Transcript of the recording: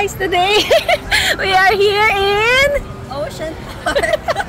guys, today we are here in Ocean Park.